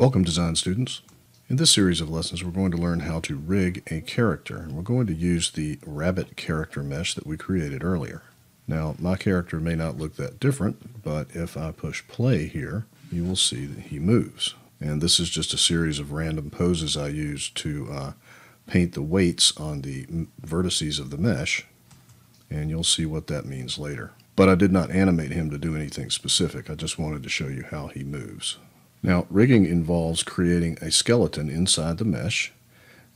Welcome design students. In this series of lessons we're going to learn how to rig a character and we're going to use the rabbit character mesh that we created earlier. Now my character may not look that different but if I push play here you will see that he moves and this is just a series of random poses I use to uh, paint the weights on the vertices of the mesh and you'll see what that means later. But I did not animate him to do anything specific. I just wanted to show you how he moves. Now, rigging involves creating a skeleton inside the mesh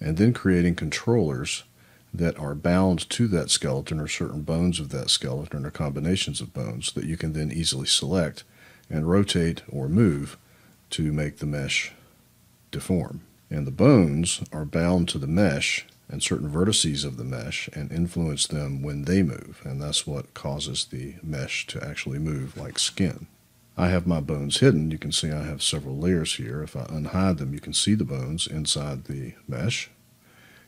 and then creating controllers that are bound to that skeleton or certain bones of that skeleton or combinations of bones that you can then easily select and rotate or move to make the mesh deform. And the bones are bound to the mesh and certain vertices of the mesh and influence them when they move. And that's what causes the mesh to actually move like skin. I have my bones hidden. You can see I have several layers here. If I unhide them, you can see the bones inside the mesh.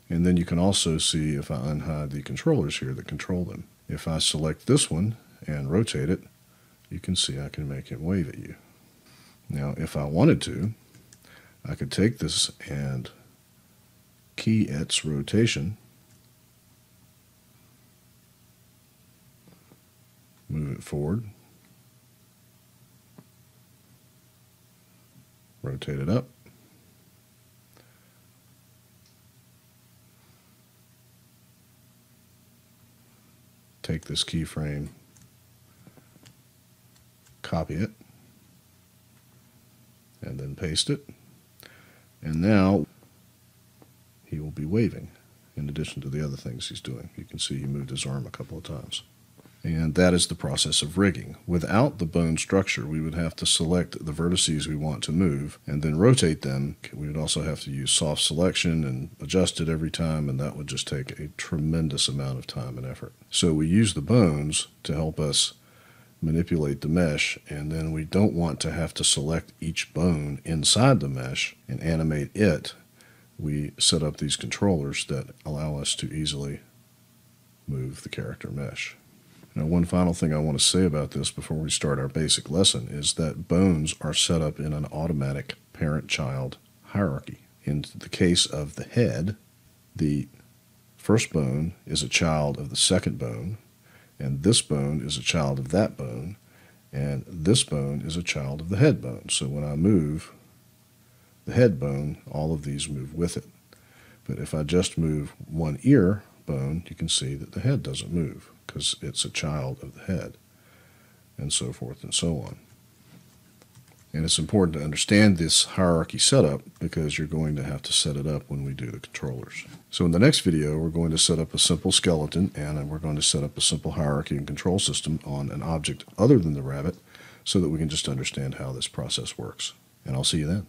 And then you can also see if I unhide the controllers here that control them. If I select this one and rotate it, you can see I can make it wave at you. Now, if I wanted to, I could take this and key its rotation, move it forward, rotate it up. Take this keyframe, copy it, and then paste it. And now he will be waving in addition to the other things he's doing. You can see he moved his arm a couple of times. And that is the process of rigging. Without the bone structure, we would have to select the vertices we want to move and then rotate them. We would also have to use soft selection and adjust it every time, and that would just take a tremendous amount of time and effort. So we use the bones to help us manipulate the mesh, and then we don't want to have to select each bone inside the mesh and animate it. We set up these controllers that allow us to easily move the character mesh. Now, one final thing I want to say about this before we start our basic lesson is that bones are set up in an automatic parent-child hierarchy. In the case of the head, the first bone is a child of the second bone, and this bone is a child of that bone, and this bone is a child of the head bone. So when I move the head bone, all of these move with it. But if I just move one ear bone, you can see that the head doesn't move because it's a child of the head, and so forth and so on. And it's important to understand this hierarchy setup because you're going to have to set it up when we do the controllers. So in the next video, we're going to set up a simple skeleton and we're going to set up a simple hierarchy and control system on an object other than the rabbit so that we can just understand how this process works. And I'll see you then.